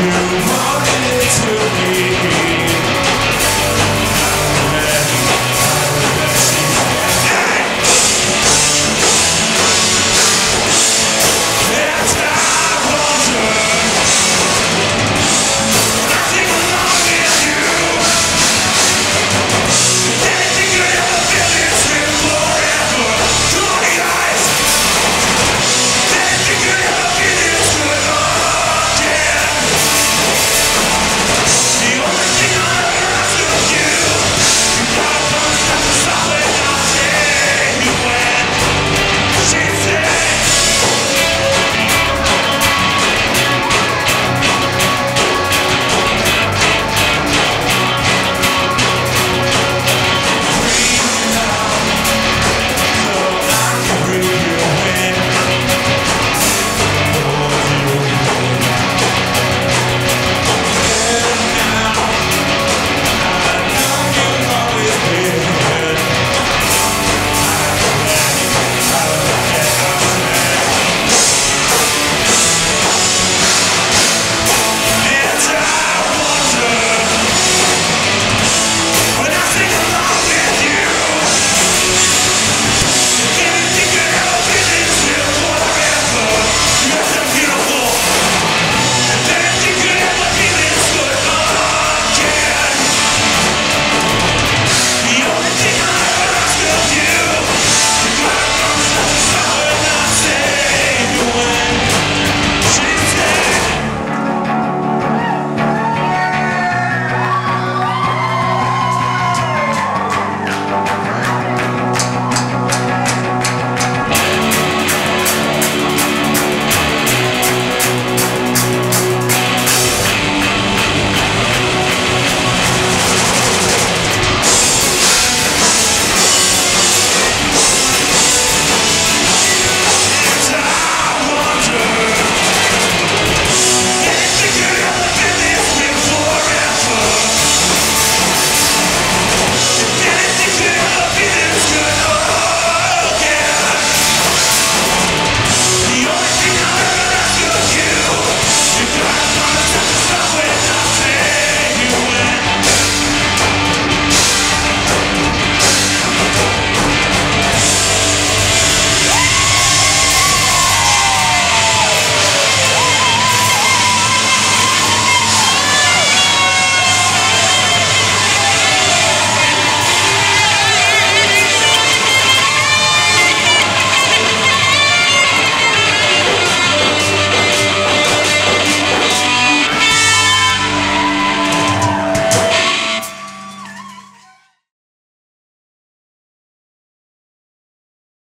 You wanted to be